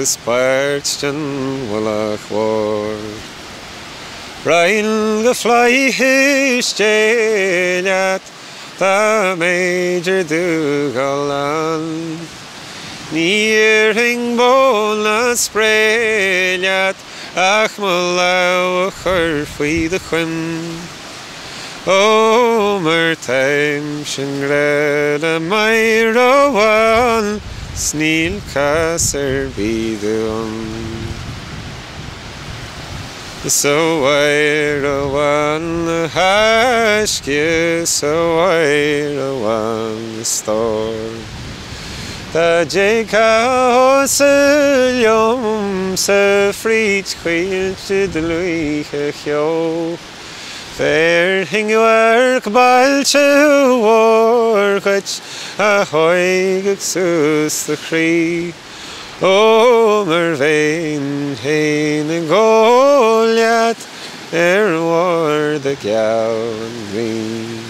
is partsjan wallach war. The fly histelat the major dugalan. Níor hing bóla spréliat ach a chur faoi de. Taim sin ré a mai roháin sníl casar bíúan. So a bhain na haisce so wair a bhain stór. Tá dé sa leom sa fríd chuilte de luíthe cheo. Go bailte bhór chuit a thoigh sús a chrí. Ó mar féin héna ggóliaat ar bhhar de cean rí.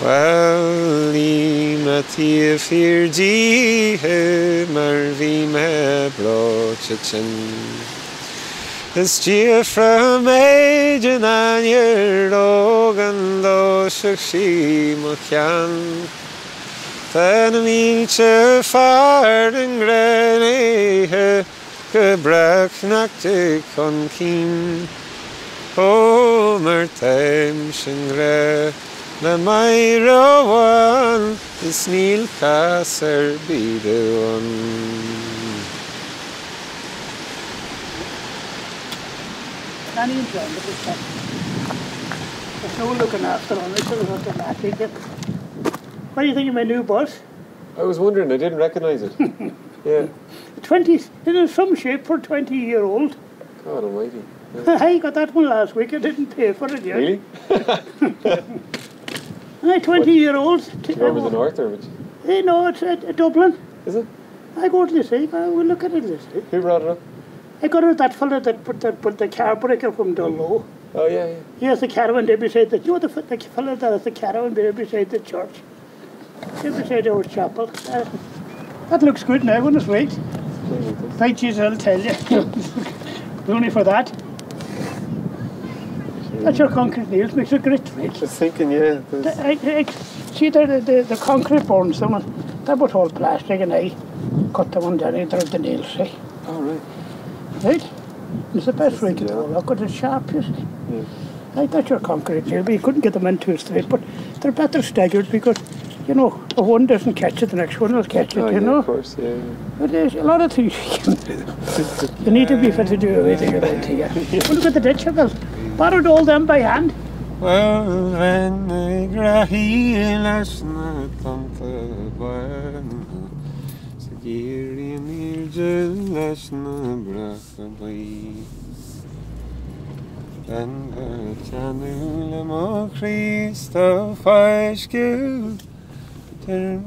Well í me tí firdíthe mar sin. Is tí fra méid an air ógan dó se sí mo chean. Tá míte fear an grénéthe go brechnachta chun cín. Ó mar taim sin ré, na mai roháin is níl casar bíúan. Danny and John, look at that. There's no looking after on it, so we're looking at it. What do you think of my new bus? I was wondering, I didn't recognise it. yeah, 20, it is some shape for 20 year old. God almighty. I got that one last week, I didn't pay for it yet. Really? Aye, 20 year old. Do you remember the North or which? Eh, hey, no, it's at at Dublin. Is it? I go to the sea, I will look at it this day. Who brought it up? I got it that fella that put, that put the car breaker from Dungloe. Oh, yeah, yeah. He has the caravan there beside the, you know the, f- the fella that has the caravan there beside the church? There beside our chapel. Uh, that looks good now, wouldn't it, wait? Right, Jesus, I'll tell you. Only for that. That's your concrete nails, makes a great weight. Just thinking, yeah. there's- I, I, see the, the, the concrete bones, them, they're about all plastic and I cut the one down and they're the nails, see? Oh, right. Right? It's the best way to do it. Look at the sharp, you. Yeah. I thought your concrete nail, but you couldn't get them in too straight, but they're better staggered because, you know, if one doesn't catch it, the next one will catch it, Oh, you yeah, know? of course, yeah. yeah. But there's a lot of things you can do. You need to be fit to do everything around here. Well, look at the ditch, well, borrowed all them by hand. Well, when the grahilas na tanta brachabay. Dan ga chanula mo Christo faiskil, ter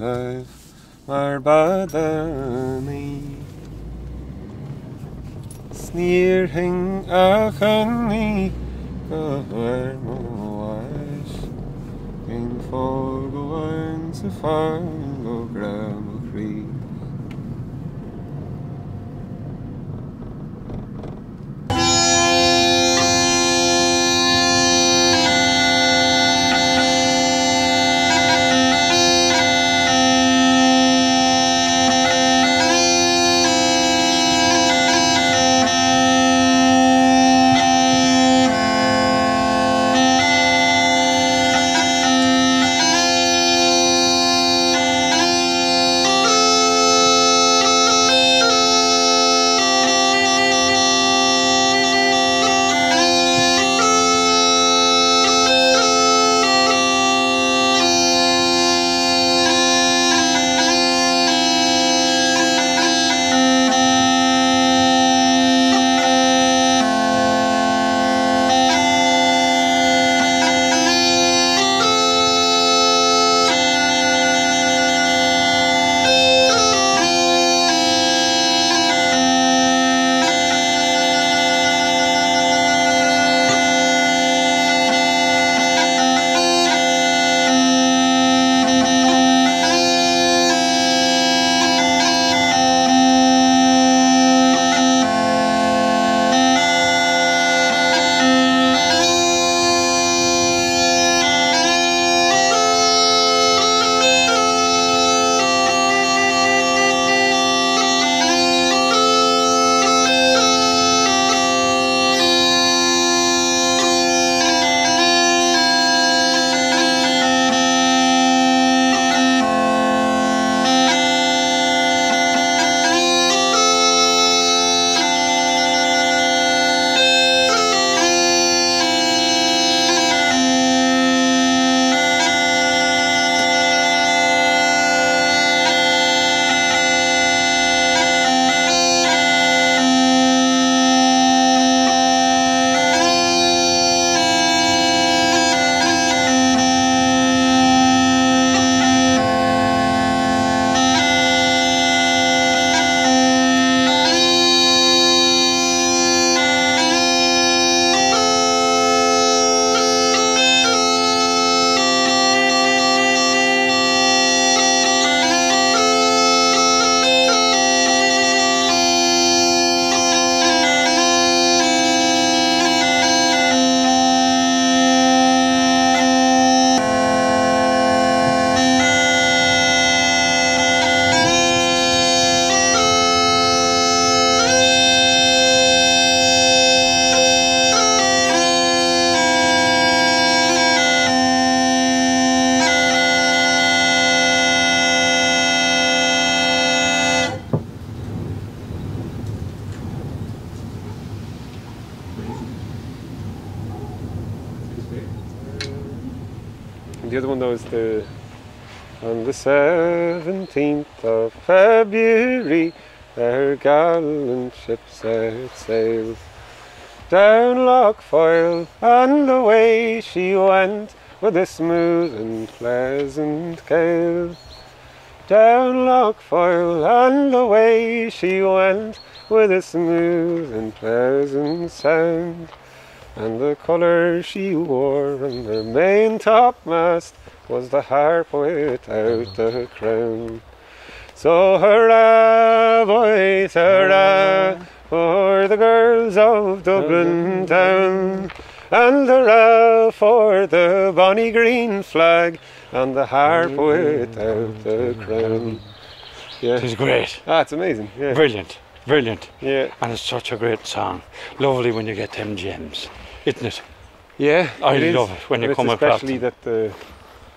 life mar badani. Sneer hing achani, gohar mo wais, in seventeenth of February, our gallant ship set sail down Lough Foyle, and away she went with a smooth and pleasant gale. Down Lough Foyle, and away she went with a smooth and pleasant sound. And the colour she wore on the main topmast was the harp without a crown. So hurrah, boys, hurrah, for the girls of Dublin town, and hurrah for the bonny green flag and the harp without a crown. Yeah, It's great. ah, it's amazing. Yeah, Brilliant. Brilliant. yeah, And it's such a great song. Lovely when you get them gems, isn't it? yeah. I it is. love it when you come across especially that the,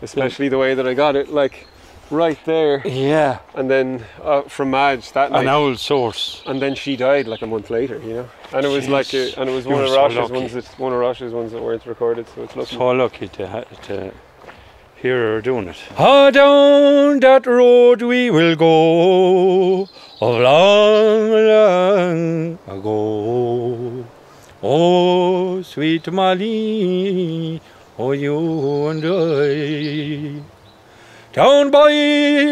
especially the way that I got it, like right there, Yeah. and then uh, from Madge that night. An old source. and then she died like a month later, you know. And it was like, Jeez. a, and it was You one of Rosh's ones that one of Rosh's ones that weren't recorded, so it's lucky. So lucky to, ha- to hear her doing it. Ah, down that road we will go, of long, long ago. Oh, sweet Molly, oh, you and I. Down by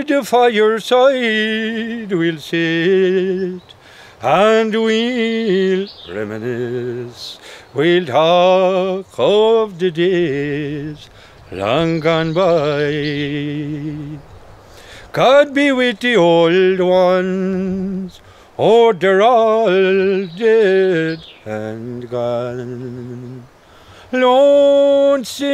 the fireside we'll sit and we'll reminisce. We'll talk of the days long gone by. God be with the old ones, oh, they're all dead and gone. Lonesome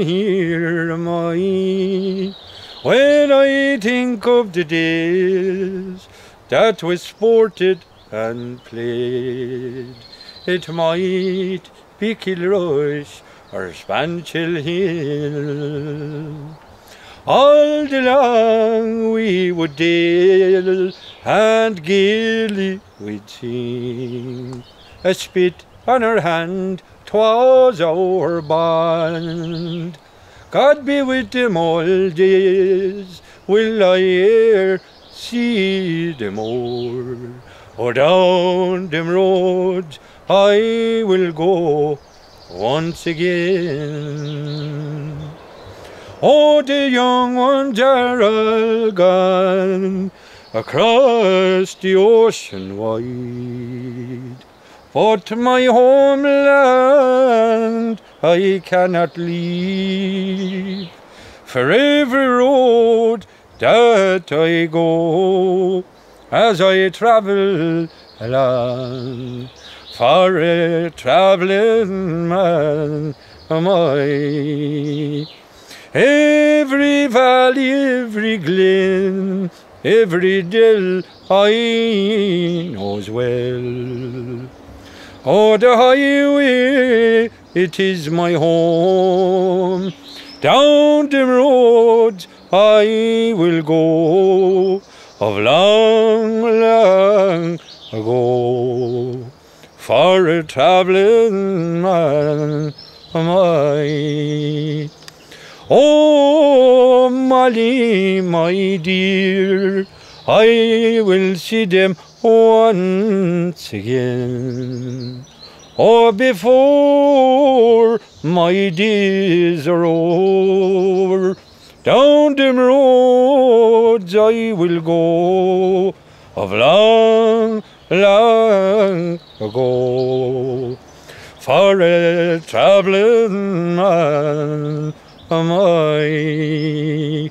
here am I when I think of the days that we sported and played. It might be Kilrush or Spancil Hill. All day long we would deal and gaily we'd sing. A spit on her hand, 'twas our bond. God be with them all days, will I e'er see them more? Or down them roads I will go once again. Oh, the young ones are all gone across the ocean wide. But my homeland I cannot leave. For every road that I go, as I travel along, for a travelling man am I. Every valley, every glen, every dell I knows well. Oh, the highway, it is my home. Down the roads I will go of long, long ago. For a travelling man am I. Oh, Molly, my dear, I will see them once again. Oh, before my days are over, down them roads I will go of long, long ago. For a travelling man am I.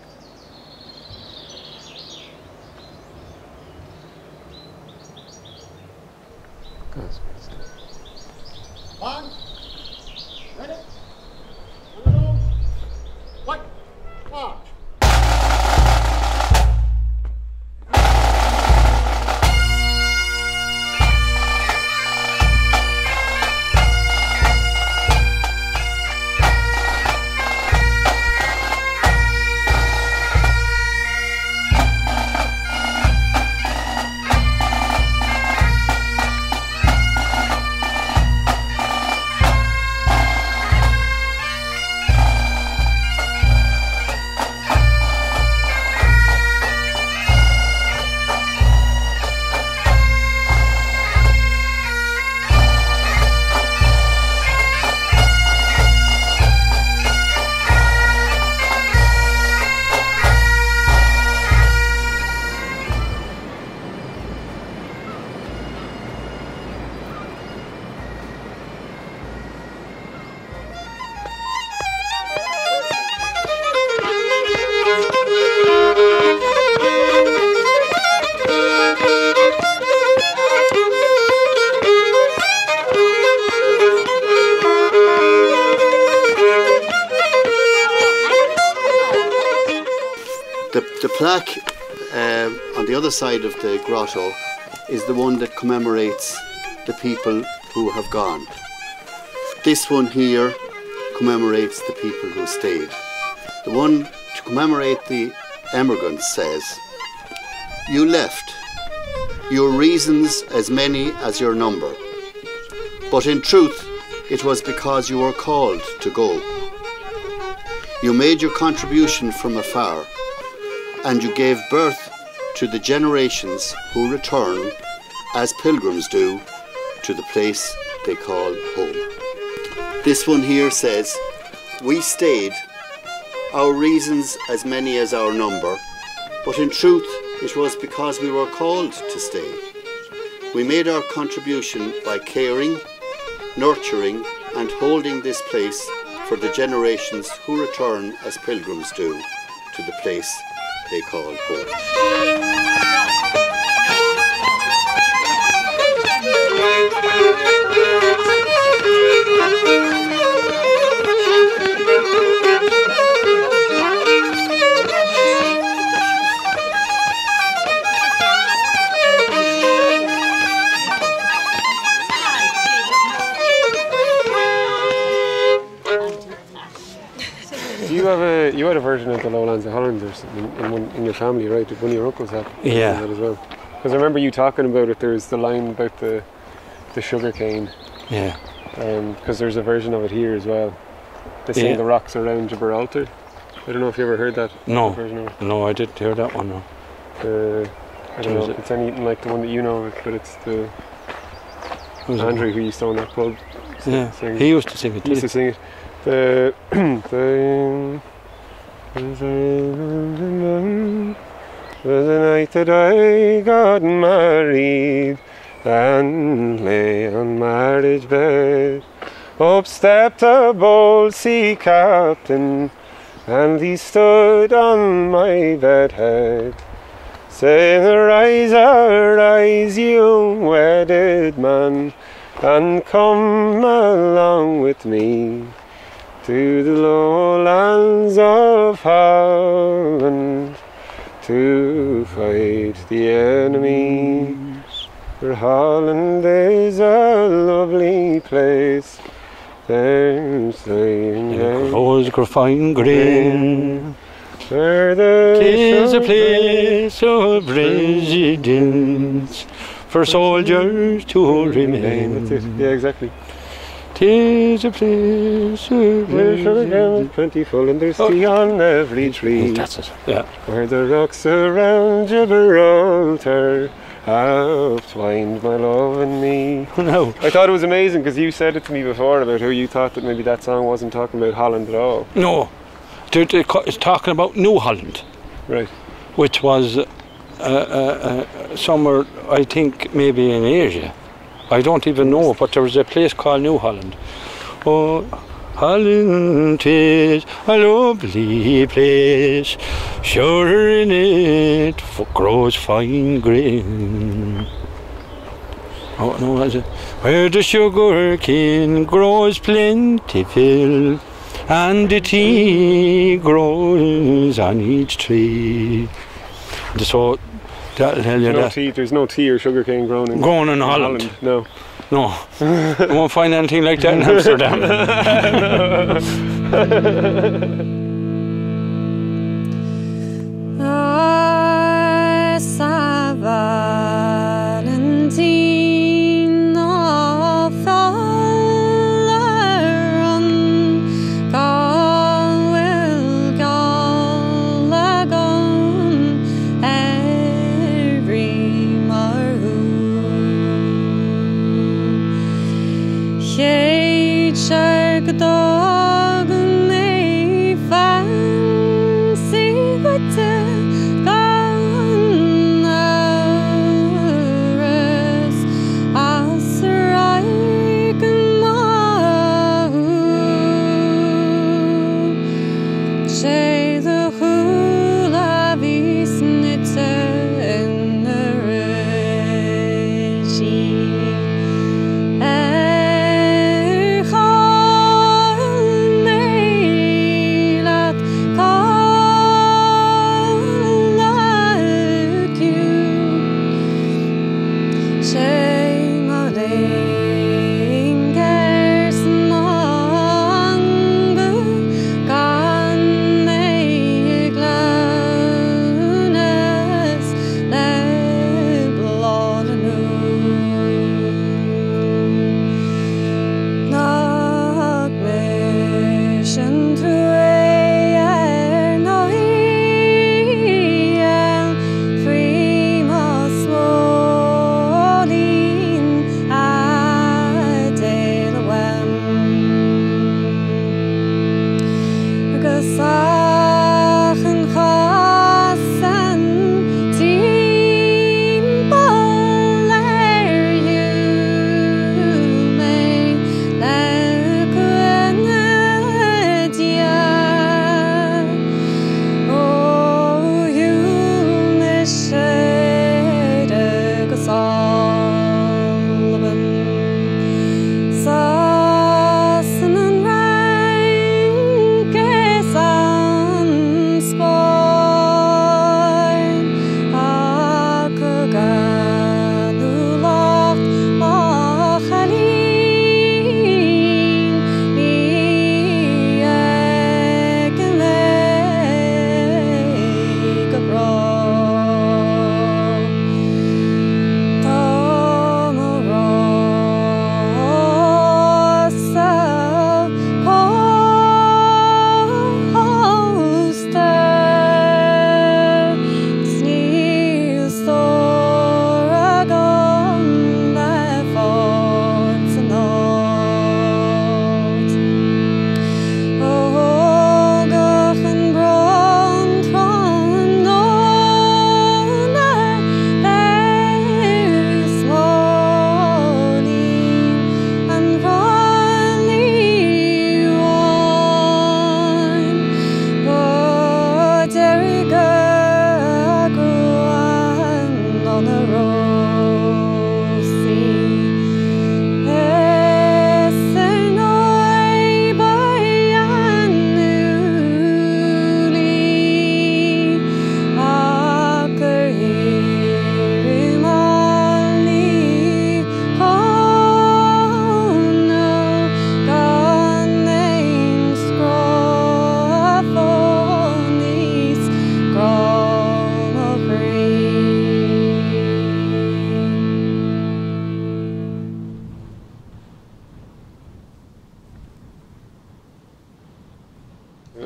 plaque uh, on the other side of the grotto is the one that commemorates the people who have gone. This one here commemorates the people who stayed. The one to commemorate the emigrants says, You left, your reasons as many as your number. But in truth, it was because you were called to go. You made your contribution from afar, and you gave birth to the generations who return, as pilgrims do, to the place they call home. This one here says, We stayed, our reasons as many as our number, but in truth it was because we were called to stay. We made our contribution by caring, nurturing, and holding this place for the generations who return as pilgrims do to the place they call home. A you had a version of the Lowlands of Holland or something in, one, in your family, right? One of your uncles have Yeah. that as well? Because I remember you talking about it. There's the line about the the sugar cane, Yeah. Um, because there's a version of it here as well. They sing Yeah. the rocks around Gibraltar. I don't know if you ever heard that No. version of it. No, I didn't hear that one. No. The, I don't know it? it's anything like the one that you know, but it's the Who's it? Andrew who used to own that pub. Yeah. He used to sing it. He used to sing it. The the um, the night that I got married and lay on marriage bed. Up stepped a bold sea captain, and he stood on my bedhead, saying, "Rise, arise, you wedded man." and come along with me to the lowlands of Holland to fight the enemies. For Holland is a lovely place. There's he? the Rose fine green. where the Tis a place of residence for soldiers to remain. Yeah, exactly. Tis a place of Where sugar cane is residence. plentiful and there's Oh. tea on every tree. That's it. Yeah. Where the rocks around Gibraltar have twined my love and me. No. I thought it was amazing because you said it to me before about how you thought that maybe that song wasn't talking about Holland at all. No. They're, they're co- it's talking about New Holland, Right. which was uh, uh, uh, somewhere, I think, maybe in Asia. I don't even know, but there was a place called New Holland. Oh, Holland is a lovely place, sure in it grows fine grain. Oh no, it. Where the sugar cane grows plentiful, and the tea grows on each tree. So that'll tell you No that. tea, there's no tea or sugar cane grown in, Grown in in Holland. No. No, you won't find anything like that in Amsterdam. shark dog may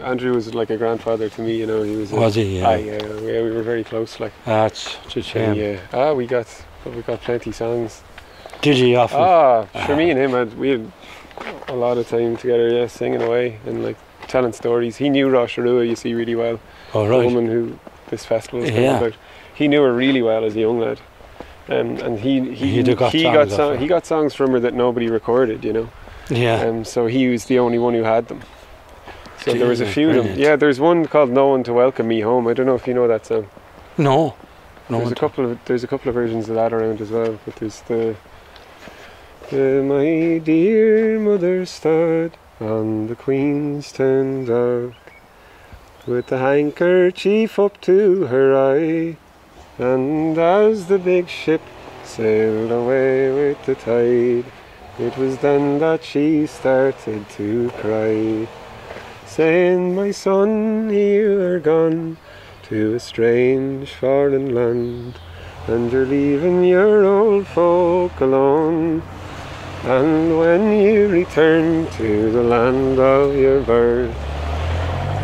Andrew was like a grandfather to me. You know, he was. A, Was he? Yeah. Aye, yeah, yeah, we were very close. Like, That's such a shame. yeah. Ah, we got, we got plenty songs. Did you often? Ah, for me and him, had, we had a lot of time together. Yeah, singing away and like telling stories. He knew Róise Rua, you see, really well. oh, right. The woman who this festival is Yeah. about. He knew her really well as a young lad. Um, and he he He'd got he songs got song, he got songs from her that nobody recorded, you know. Yeah. Um, so he was the only one who had them. So there was a few of them. Yeah, there's one called "No One to Welcome Me Home." I don't know if you know that song. no. No. there's a couple of there's a couple of versions of that around as well. But there's the, the my dear mother stood on the Queen's town dock with the handkerchief up to her eye, and as the big ship sailed away with the tide, it was then that she started to cry, saying, "My son, you are gone." to a strange foreign land, and you're leaving your old folk alone. And when you return to the land of your birth,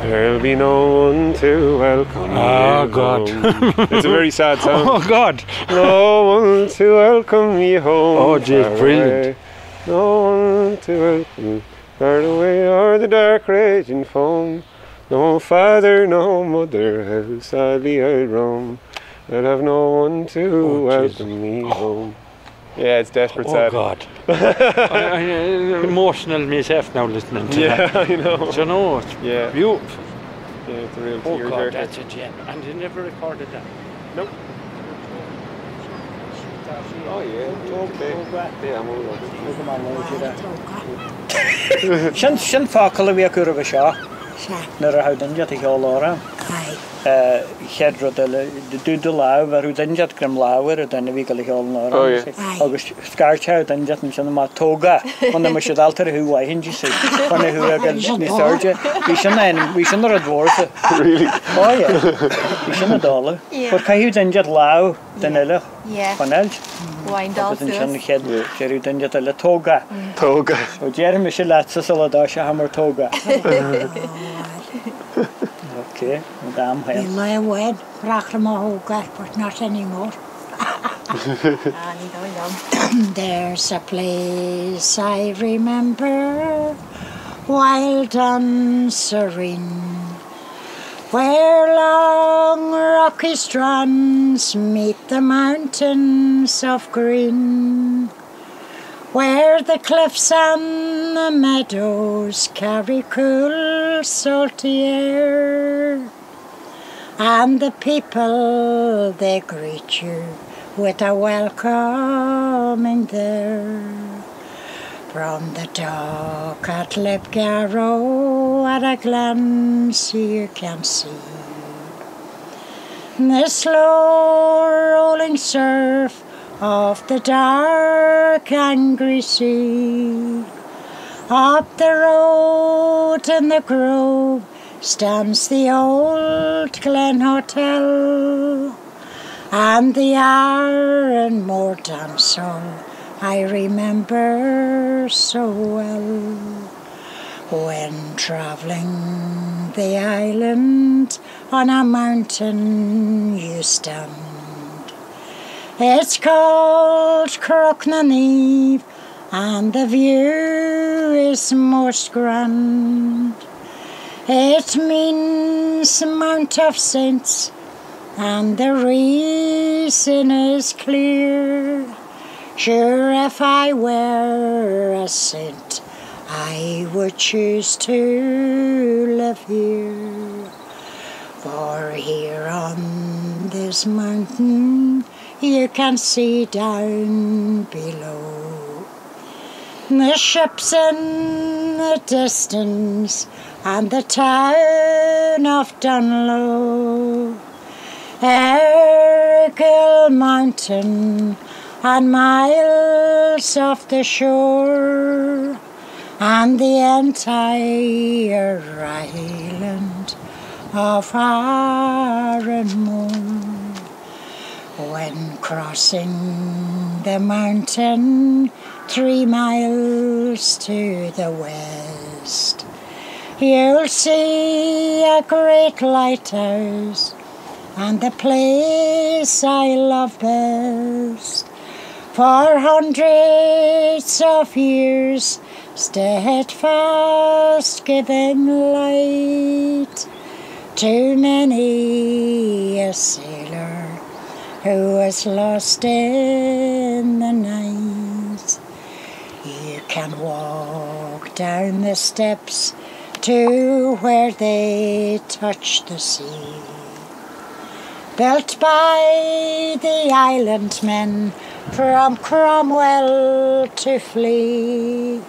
there'll be no one to welcome you. Oh, you God. home. it's a very sad song. Oh God. no one to welcome you home. Oh, geez, brilliant. No one to welcome far away o'er the dark raging foam. No father, no mother, how sadly I roam. I'd have no one to Oh, welcome me home. Yeah, it's desperate Oh sad. God. I, I, I'm emotional myself now listening to Yeah, that. I know. Do you know? It's Yeah, beautiful. yeah, it's a real Oh. God, that's a gem. And they never recorded that. Nope. Oh yeah, okay. Yeah, I'm all right. Sin sin fácail a bhí chu bh seo nar a hadanne i cheálára. Cheadra dúdú uh, lledro dwi'n dy law, a rhyw dynjad grym lawer o dyn fi gael ei hol yn o'r Agos sgarcha o dynjad yn siarad ma toga, ond yma sydd alter hw a hyn jysi. Fan y hw a gael ni sarja. Fi sy'n ein, fi sy'n yr adwrs. Really? O ie. Fi sy'n y dola. Fwyr cael hw dynjad law dyn elach. Fan elg. Wain dal sy'n siarad lled, sy'n rhyw dynjad ala toga. Toga. O Jeremy sy'n latsa sy'n ladasha hammer toga. se hamar tóga. Ok, dám You he. lay away, Rachlamahooga, but not anymore. Ah, ní dá yum. There's a place I remember, wild and serene, where long rocky strands meet the mountains of green, where the cliffs and the meadows carry cool, salty air. And the people they greet you with a welcoming there. From the dock at Leabgarrow at a glance you can see the slow rolling surf of the dark angry sea. Up the road in the grove stands the old Glen Hotel and the Arranmore dance hall I remember so well. When travelling the island on a mountain you stand. It's called Crocknaneve and the view is most grand. It means Mount of Saints and the reason is clear. Sure, if I were a saint, I would choose to live here. For here on this mountain, you can see down below. The ships in the distance and the town of Dungloe. Errigal Mountain and miles off the shore and the entire island of Arranmore. When crossing the mountain three miles to the west, you'll see a great lighthouse and the place I love best. For hundreds of years, steadfast giving light to many a sailor who was lost in the night. You can walk down the steps to where they touch the sea. Built by the island men from Cromwell to flee.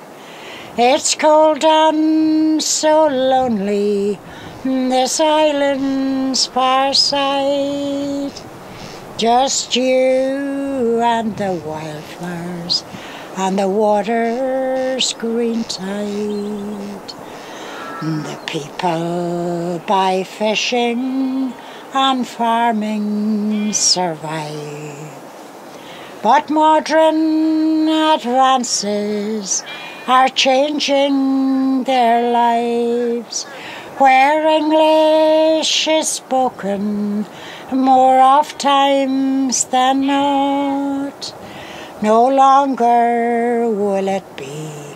It's cold and so lonely, this island's far side. Just you and the wildflowers and the water's green tide. The people by fishing and farming survive. But modern advances are changing their lives. Where English is spoken more oft times than not, no longer will it be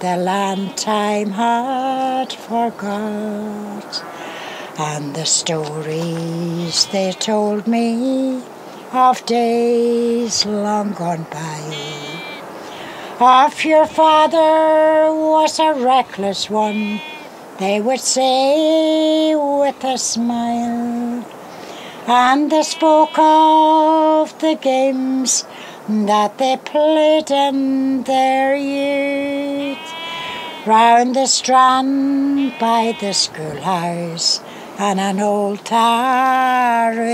the land time had forgot. And the stories they told me of days long gone by. Of your father was a reckless one, they would say with a smile. And they spoke of the games that they played in their youth. Round the strand by the schoolhouse and an old Tarradoo.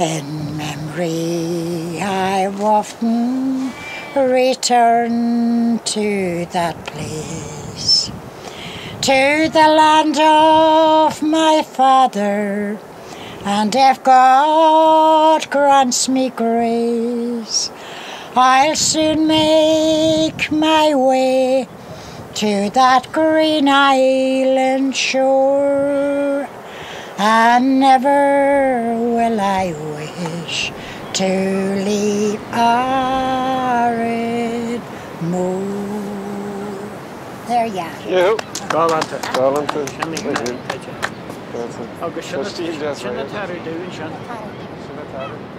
In memory, I've often return to that place, to the land of my father. And if God grants me grace, I'll soon make my way to that green island shore. And never will I wish to leave arid moor. There you are. Yeah. Galanta. Galanta. Shannon, That's a, oh, Gashana, Gashana Taru Devinjan. Taru.